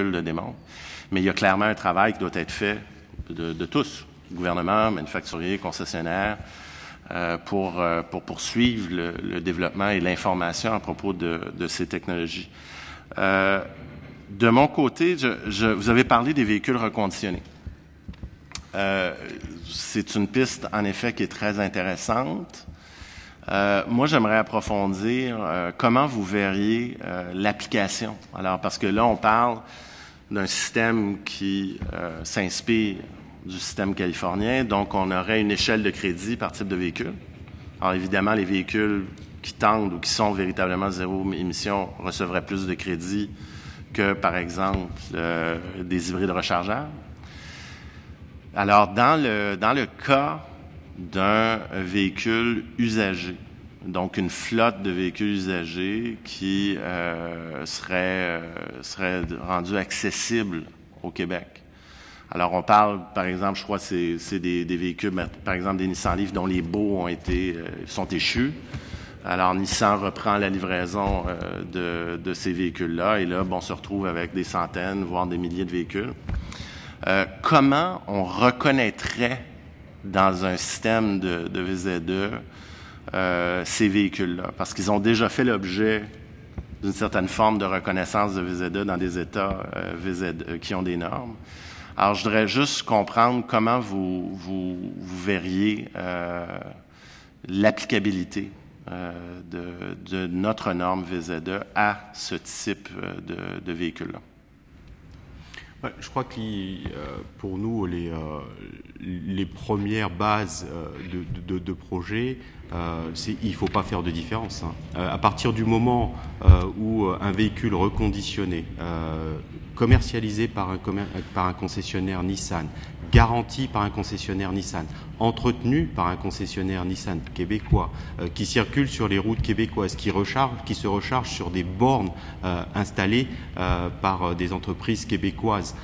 le démontre. Mais il y a clairement un travail qui doit être fait de, tous, gouvernement, manufacturiers, concessionnaires, euh, pour, euh, pour poursuivre le, développement et l'information à propos de, ces technologies. Euh, de mon côté, je, vous avez parlé des véhicules reconditionnés. c'est une piste, en effet, qui est très intéressante. Moi, j'aimerais approfondir comment vous verriez l'application. Alors, parce que là, on parle d'un système qui s'inspire du système californien. Donc, on aurait une échelle de crédit par type de véhicule. Alors, évidemment, les véhicules qui tendent ou qui sont véritablement zéro émission recevraient plus de crédit que, par exemple, euh, des hybrides rechargeables. Alors, dans le, dans le cas d'un véhicule usagé, donc une flotte de véhicules usagés qui euh, serait, euh, serait rendue accessible au Québec, alors, on parle, par exemple, je crois que c'est des, véhicules, par exemple, des Nissan Leaf dont les baux ont été, euh, sont échus. Alors, Nissan reprend la livraison euh, de, ces véhicules-là et là, bon, on se retrouve avec des centaines, voire des milliers de véhicules. Euh, comment on reconnaîtrait dans un système de, de VZ2 ces véhicules-là? Parce qu'ils ont déjà fait l'objet d'une certaine forme de reconnaissance de VZ2 dans des États VZ, qui ont des normes. Alors, je voudrais juste comprendre comment vous, vous, verriez euh, l'applicabilité euh, de, notre norme VZ2 à ce type euh, de, véhicule-là. je crois que pour nous, les, les premières bases de, de, projet, il ne faut pas faire de différence. Hein. à partir du moment où un véhicule reconditionné commercialisé par un concessionnaire Nissan, garanti par un concessionnaire Nissan, entretenu par un concessionnaire Nissan québécois, euh, qui circule sur les routes québécoises, qui, recharge, qui se recharge sur des bornes euh, installées euh, par des entreprises québécoises,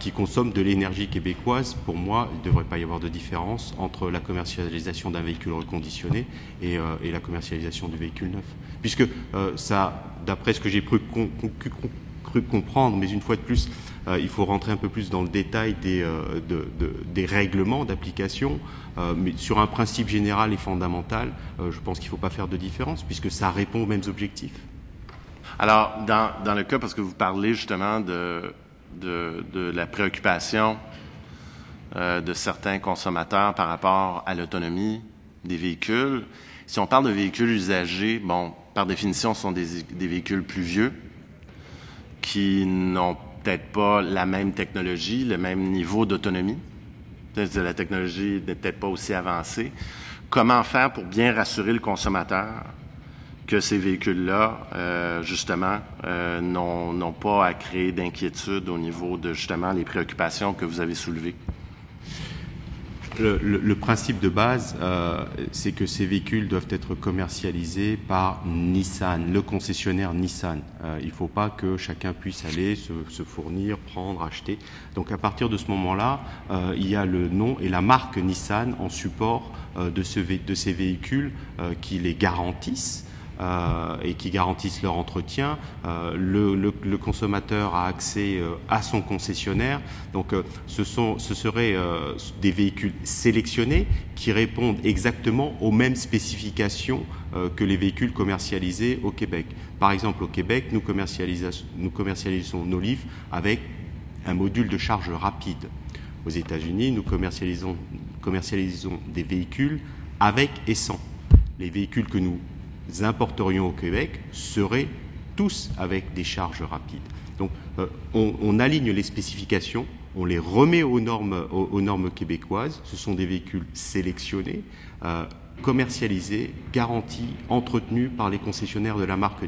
qui consomment de l'énergie québécoise, pour moi, il ne devrait pas y avoir de différence entre la commercialisation d'un véhicule reconditionné et, la commercialisation du véhicule neuf. Puisque ça, d'après ce que j'ai cru cru comprendre, mais une fois de plus, euh, il faut rentrer un peu plus dans le détail des, euh, des règlements d'application. Euh, mais sur un principe général et fondamental, je pense qu'il ne faut pas faire de différence, puisque ça répond aux mêmes objectifs. Alors, dans, dans le cas, parce que vous parlez justement de, de, la préoccupation de certains consommateurs par rapport à l'autonomie des véhicules, si on parle de véhicules usagés, bon, par définition, ce sont des, des véhicules plus vieux, qui n'ont peut-être pas la même technologie, le même niveau d'autonomie. La technologie n'est peut-être pas aussi avancée. Comment faire pour bien rassurer le consommateur que ces véhicules-là, euh, justement, euh, n'ont pas à créer d'inquiétude au niveau de, justement, les préoccupations que vous avez soulevées? Le, principe de base, euh, c'est que ces véhicules doivent être commercialisés par Nissan, le concessionnaire Nissan. Euh, il ne faut pas que chacun puisse aller se, fournir, prendre, acheter. Donc à partir de ce moment-là, euh, il y a le nom et la marque Nissan en support de, ces véhicules qui les garantissent et qui garantissent leur entretien. Euh, le, consommateur a accès euh, à son concessionnaire. Donc ce, seraient des véhicules sélectionnés qui répondent exactement aux mêmes spécifications que les véhicules commercialisés au Québec. Par exemple, au Québec, nous commercialisons nos livres avec un module de charge rapide. Aux États-Unis, nous commercialisons, commercialisons des véhicules avec et sans. Les véhicules que nous importerions au Québec seraient tous avec des charges rapides. Donc euh, on, aligne les spécifications, on les remet aux normes, aux, normes québécoises. Ce sont des véhicules sélectionnés, euh, commercialisés, garantis, entretenus par les concessionnaires de la marque